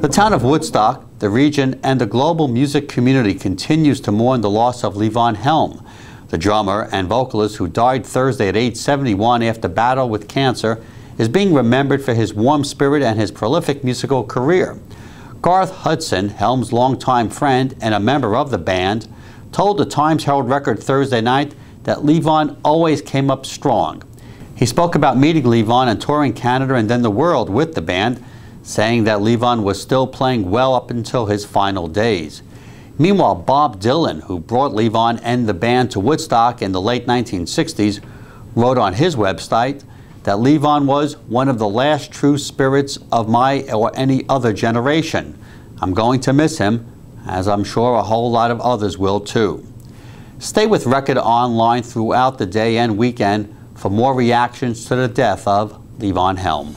The town of Woodstock, the region, and the global music community continues to mourn the loss of Levon Helm, the drummer and vocalist who died Thursday at age 71 after battle with cancer is being remembered for his warm spirit and his prolific musical career. Garth Hudson, Helm's longtime friend and a member of the band, told the Times Herald Record Thursday night that Levon always came up strong. He spoke about meeting Levon and touring Canada and then the world with the band, saying that Levon was still playing well up until his final days. Meanwhile, Bob Dylan, who brought Levon and the band to Woodstock in the late 1960s, wrote on his website that Levon was one of the last true spirits of my or any other generation. I'm going to miss him, as I'm sure a whole lot of others will too. Stay with Record Online throughout the day and weekend for more reactions to the death of Levon Helm.